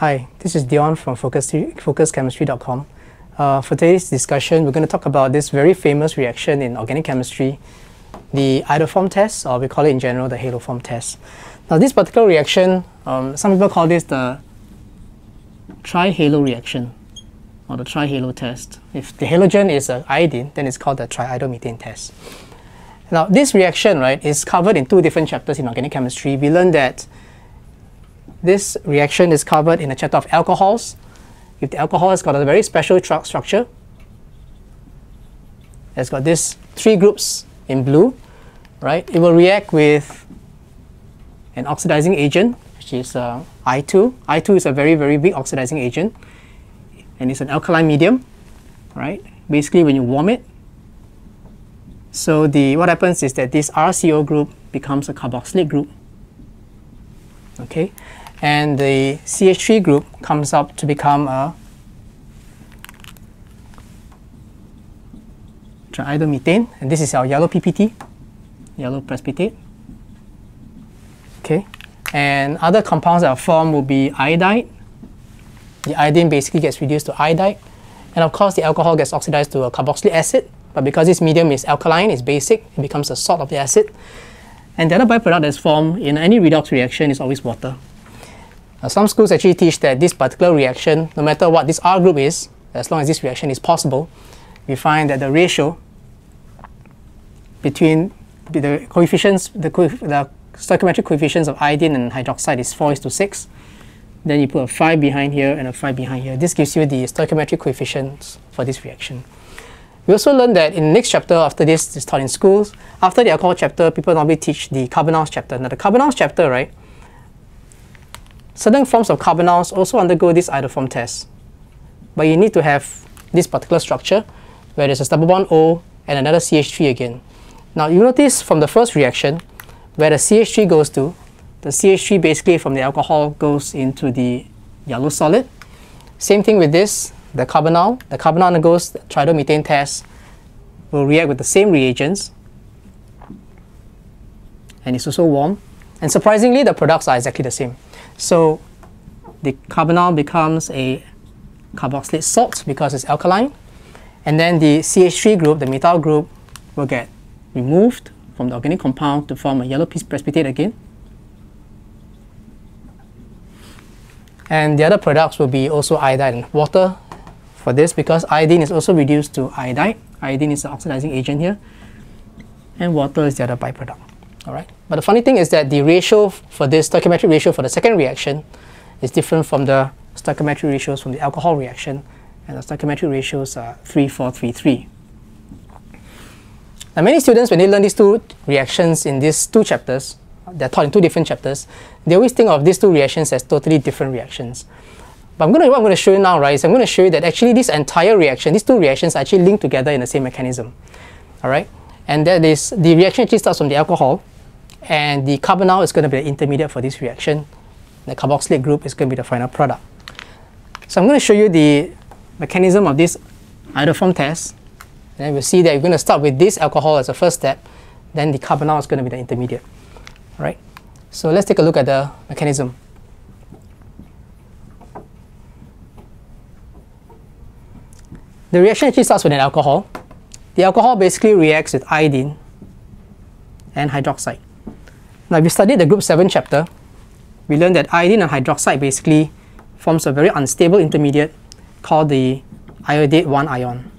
Hi, this is Dion from Focus, FocusChemistry.com. Uh, for today's discussion, we're going to talk about this very famous reaction in organic chemistry, the iodoform test, or we call it in general the haloform test. Now, this particular reaction, um, some people call this the trihalo reaction or the trihalo test. If the halogen is an iodine, then it's called the triiodomethane test. Now, this reaction, right, is covered in two different chapters in organic chemistry. We learned that this reaction is covered in a chapter of alcohols. If the alcohol has got a very special structure, it's got these three groups in blue, right? It will react with an oxidizing agent, which is uh, I2. I2 is a very, very big oxidizing agent, and it's an alkaline medium, right? Basically, when you warm it, so the what happens is that this RCO group becomes a carboxylate group. Okay, and the CH3 group comes up to become a triiodomethane, and this is our yellow PPT, yellow precipitate. Okay, and other compounds that are formed will be iodide. The iodine basically gets reduced to iodide, and of course the alcohol gets oxidized to a carboxylic acid, but because this medium is alkaline, it's basic, it becomes a salt of the acid. And the other byproduct that's formed in any redox reaction is always water. Now, some schools actually teach that this particular reaction, no matter what this R group is, as long as this reaction is possible, we find that the ratio between the coefficients, the, co the stoichiometric coefficients of iodine and hydroxide is 4 is to 6. Then you put a 5 behind here and a 5 behind here. This gives you the stoichiometric coefficients for this reaction. We also learned that in the next chapter after this is taught in schools, after the alcohol chapter, people normally teach the carbonyls chapter. Now the carbonyls chapter, right, certain forms of carbonyls also undergo this iodoform test. But you need to have this particular structure where there's a double bond O and another CH3 again. Now you notice from the first reaction, where the CH3 goes to, the CH3 basically from the alcohol goes into the yellow solid. Same thing with this, the carbonyl, the carbonyl undergoes the triiodomethane test, will react with the same reagents, and it's also warm. And surprisingly, the products are exactly the same. So the carbonyl becomes a carboxylate salt because it's alkaline, and then the CH3 group, the methyl group, will get removed from the organic compound to form a yellow precipitate again. And the other products will be also iodide and water for this because iodine is also reduced to iodide. Iodine is the oxidizing agent here and water is the other byproduct. Alright, but the funny thing is that the ratio for this stoichiometric ratio for the second reaction is different from the stoichiometric ratios from the alcohol reaction and the stoichiometric ratios are 3, 4, 3, 3. Now many students when they learn these two reactions in these two chapters, they're taught in two different chapters, they always think of these two reactions as totally different reactions. But I'm gonna, what I'm going to show you now, right, is I'm going to show you that actually this entire reaction, these two reactions are actually linked together in the same mechanism. All right? And that is, the reaction actually starts from the alcohol, and the carbonyl is going to be the intermediate for this reaction. The carboxylate group is going to be the final product. So I'm going to show you the mechanism of this iodoform test. And we'll see that you're going to start with this alcohol as a first step, then the carbonyl is going to be the intermediate. All right? So let's take a look at the mechanism. The reaction actually starts with an alcohol. The alcohol basically reacts with iodine and hydroxide. Now, if you studied the group 7 chapter, we learned that iodine and hydroxide basically forms a very unstable intermediate called the iodate 1 ion.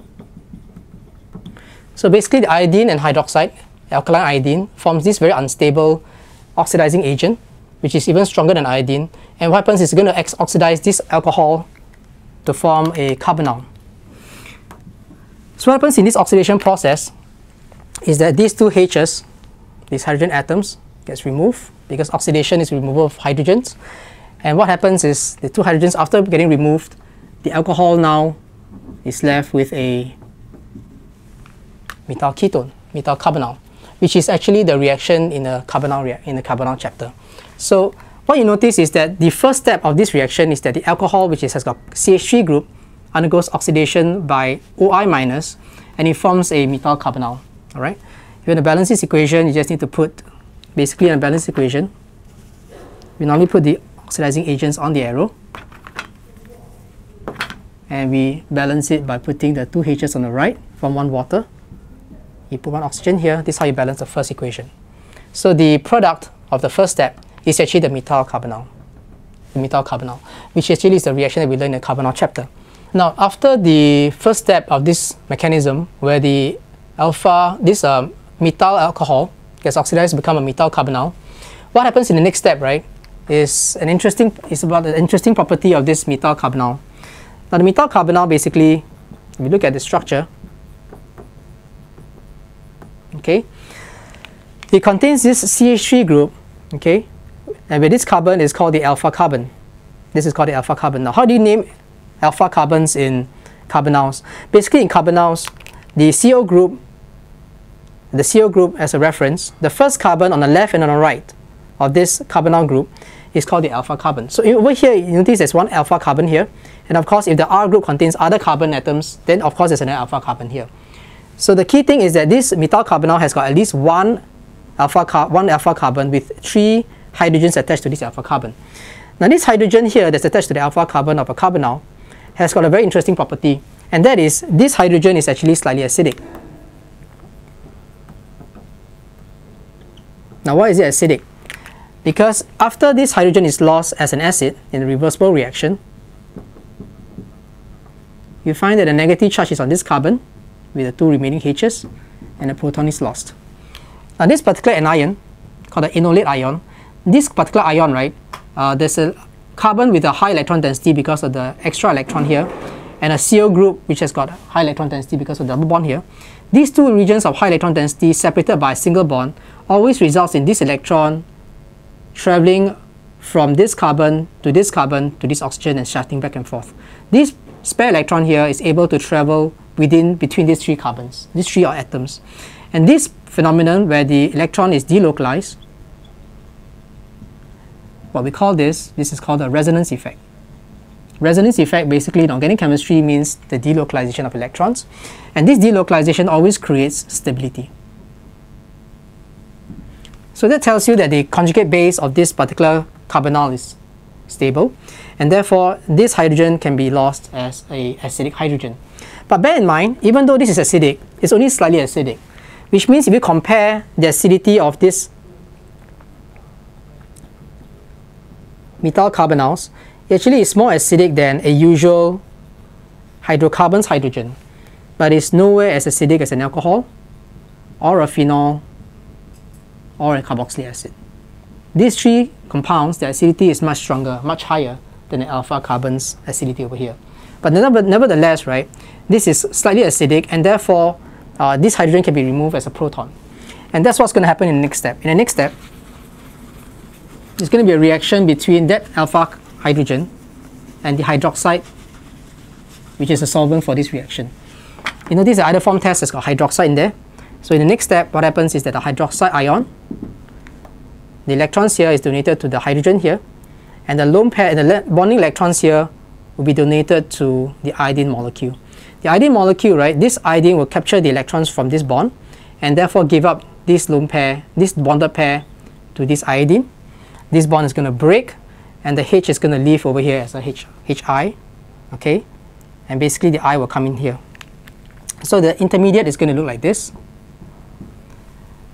So basically the iodine and hydroxide, alkaline iodine, forms this very unstable oxidizing agent, which is even stronger than iodine. And what happens is it's going to oxidize this alcohol to form a carbonyl. So what happens in this oxidation process is that these two H's, these hydrogen atoms, gets removed because oxidation is removal of hydrogens. And what happens is the two hydrogens, after getting removed, the alcohol now is left with a methyl ketone, methyl carbonyl, which is actually the reaction in the carbonyl in the carbonyl chapter. So what you notice is that the first step of this reaction is that the alcohol, which is, has got CH3 group, undergoes oxidation by OI minus and it forms a methyl carbonyl. All right. If you want to balance this equation, you just need to put basically in a balance equation. We normally put the oxidizing agents on the arrow. and we balance it by putting the two H's on the right from one water. You put one oxygen here, this is how you balance the first equation. So the product of the first step is actually the methyl carbonyl, the methyl carbonyl, which actually is the reaction that we learned in the carbonyl chapter. Now, after the first step of this mechanism, where the alpha, this uh, methyl alcohol gets oxidized become a methyl carbonyl, what happens in the next step, right, is an interesting, is about the interesting property of this methyl carbonyl. Now, the methyl carbonyl basically, if you look at the structure, okay, it contains this CH3 group, okay, and with this carbon is called the alpha carbon. This is called the alpha carbon. Now, how do you name alpha carbons in carbonyls? Basically, in carbonyls, the CO group, the CO group as a reference, the first carbon on the left and on the right of this carbonyl group is called the alpha carbon. So over here, you notice there's one alpha carbon here. And of course, if the R group contains other carbon atoms, then of course there's an alpha carbon here. So the key thing is that this methyl carbonyl has got at least one alpha, one alpha carbon with three hydrogens attached to this alpha carbon. Now this hydrogen here that's attached to the alpha carbon of a carbonyl has got a very interesting property and that is this hydrogen is actually slightly acidic. Now why is it acidic? Because after this hydrogen is lost as an acid in a reversible reaction, you find that the negative charge is on this carbon with the two remaining H's and the proton is lost. Now this particular anion, called the enolate ion, this particular ion, right, uh, there's a carbon with a high electron density because of the extra electron here, and a CO group which has got high electron density because of the double bond here. These two regions of high electron density separated by a single bond always results in this electron traveling from this carbon to this carbon to this oxygen and shifting back and forth. This spare electron here is able to travel within between these three carbons, these three atoms. And this phenomenon where the electron is delocalized, what we call this, this is called a resonance effect. Resonance effect basically in organic chemistry means the delocalization of electrons and this delocalization always creates stability. So that tells you that the conjugate base of this particular carbonyl is stable and therefore this hydrogen can be lost as a acidic hydrogen. But bear in mind, even though this is acidic, it's only slightly acidic, which means if you compare the acidity of this methyl carbonyls, actually is more acidic than a usual hydrocarbons hydrogen, but it's nowhere as acidic as an alcohol or a phenol or a carboxylic acid. These three compounds, the acidity is much stronger, much higher than the alpha carbon's acidity over here. But nevertheless, right, this is slightly acidic and therefore uh, this hydrogen can be removed as a proton. And that's what's going to happen in the next step. In the next step, there's going to be a reaction between that alpha hydrogen and the hydroxide, which is a solvent for this reaction. You know, this is iodoform test has got hydroxide in there. So in the next step, what happens is that the hydroxide ion, the electrons here is donated to the hydrogen here, and the lone pair, and the bonding electrons here will be donated to the iodine molecule. The iodine molecule, right, this iodine will capture the electrons from this bond, and therefore give up this lone pair, this bonded pair to this iodine. This bond is going to break, and the H is going to leave over here as a H, HI, okay? And basically the I will come in here. So the intermediate is going to look like this.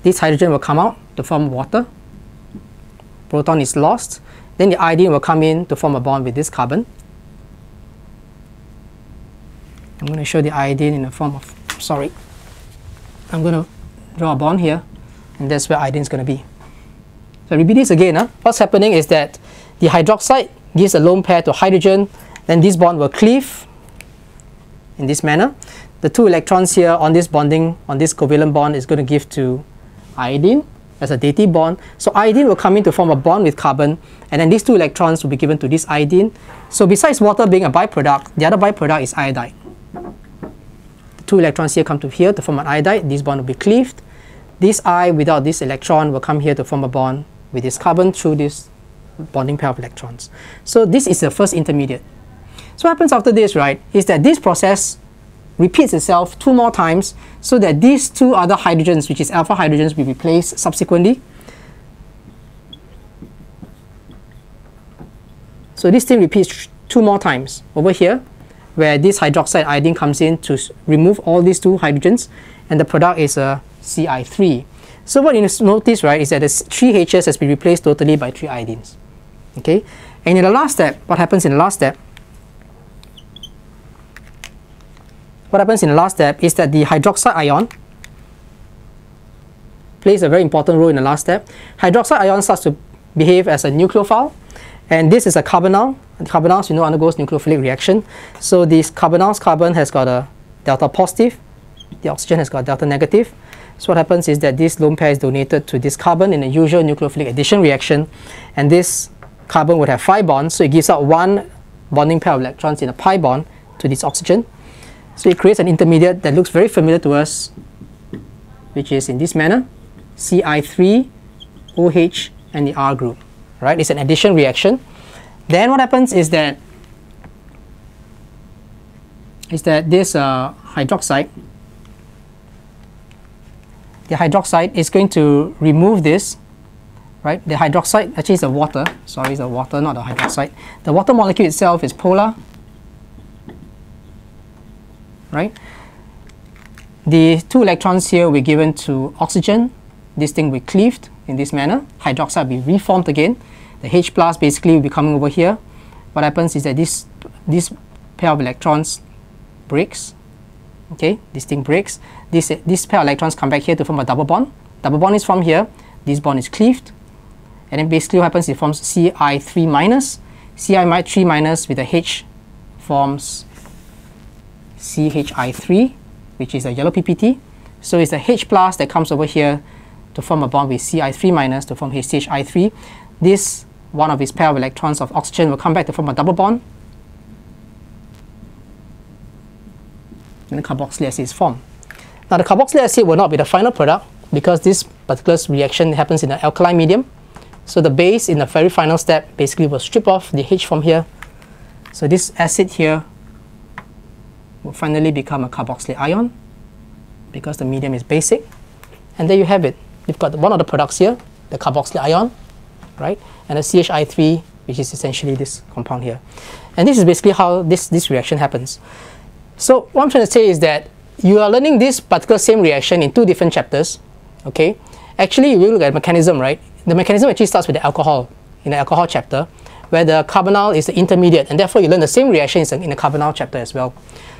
This hydrogen will come out to form water. Proton is lost. Then the iodine will come in to form a bond with this carbon. I'm going to show the iodine in the form of, sorry, I'm going to draw a bond here, and that's where iodine is going to be. So repeat this again. Huh? What's happening is that the hydroxide gives a lone pair to hydrogen, then this bond will cleave in this manner. The two electrons here on this bonding, on this covalent bond is going to give to iodine as a dative bond. So iodine will come in to form a bond with carbon and then these two electrons will be given to this iodine. So besides water being a byproduct, the other byproduct is iodide. The two electrons here come to here to form an iodide. This bond will be cleaved. This I without this electron will come here to form a bond with this carbon through this bonding pair of electrons. So this is the first intermediate. So what happens after this, right, is that this process repeats itself two more times so that these two other hydrogens, which is alpha hydrogens, will be replaced subsequently. So this thing repeats two more times over here where this hydroxide iodine comes in to remove all these two hydrogens, and the product is a Ci3. So what you notice, right, is that the 3 H's has been replaced totally by 3 iodines. Okay, and in the last step, what happens in the last step? What happens in the last step is that the hydroxide ion plays a very important role in the last step. Hydroxide ion starts to behave as a nucleophile, and this is a carbonyl. Carbonyls, you know, undergoes nucleophilic reaction. So this carbonyls carbon has got a delta positive, the oxygen has got delta negative. So what happens is that this lone pair is donated to this carbon in a usual nucleophilic addition reaction, and this carbon would have five bonds, so it gives out one bonding pair of electrons in a pi bond to this oxygen. So it creates an intermediate that looks very familiar to us, which is in this manner, Ci3, OH, and the R group. Right? It's an addition reaction. Then what happens is that is that this uh, hydroxide, the hydroxide is going to remove this, right? The hydroxide actually is the water. Sorry, it's the water, not the hydroxide. The water molecule itself is polar right? The two electrons here be given to oxygen. This thing will be cleaved in this manner. Hydroxide will be reformed again. The H plus basically will be coming over here. What happens is that this, this pair of electrons breaks. Okay, this thing breaks. This, this pair of electrons come back here to form a double bond. Double bond is formed here. This bond is cleaved. And then basically what happens, it forms Ci3 minus. Ci3 minus with a H forms CHI3, which is a yellow PPT. So it's a H plus that comes over here to form a bond with Ci3 minus to form HCHI3. This one of its pair of electrons of oxygen will come back to form a double bond. And the carboxylic acid is formed. Now the carboxylic acid will not be the final product because this particular reaction happens in an alkaline medium. So the base in the very final step basically will strip off the H from here. So this acid here will finally become a carboxylate ion because the medium is basic. And there you have it. You've got one of the products here, the carboxylate ion, right? And the CHI3, which is essentially this compound here. And this is basically how this, this reaction happens. So what I'm trying to say is that you are learning this particular same reaction in two different chapters, okay? Actually, you look at mechanism, right? The mechanism actually starts with the alcohol in the alcohol chapter, where the carbonyl is the intermediate, and therefore you learn the same reaction in the carbonyl chapter as well.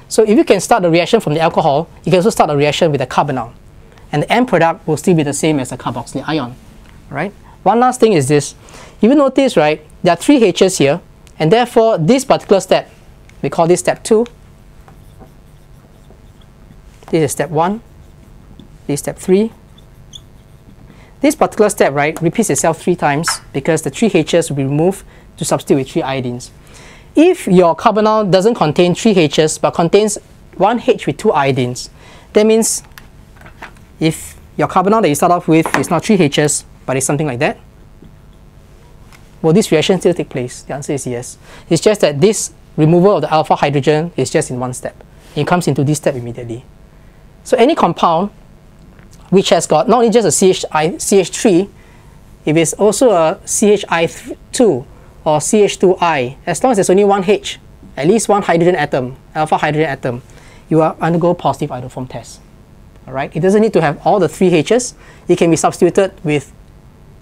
So if you can start the reaction from the alcohol, you can also start the reaction with the carbonyl. And the end product will still be the same as a carboxylic ion. Right? One last thing is this. If you notice, right, there are three H's here, and therefore this particular step, we call this step 2. This is step 1. This is step 3. This particular step, right, repeats itself three times because the three H's will be removed to substitute with three iodines. If your carbonyl doesn't contain 3 H's but contains 1 H with 2 iodines, that means if your carbonyl that you start off with is not 3 H's but it's something like that, will this reaction still take place? The answer is yes. It's just that this removal of the alpha hydrogen is just in one step. It comes into this step immediately. So any compound which has got not only just a CHI, CH3, if it's also a CHI2 or CH2I, as long as there's only one H, at least one hydrogen atom, alpha hydrogen atom, you are undergo positive iodoform test. Alright, it doesn't need to have all the three H's. It can be substituted with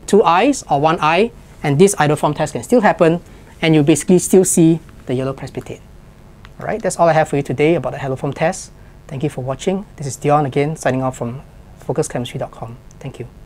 two I's or one I, and this iodoform test can still happen, and you basically still see the yellow precipitate. Alright, that's all I have for you today about the haloform test. Thank you for watching. This is Dion again, signing off from focuschemistry.com. Thank you.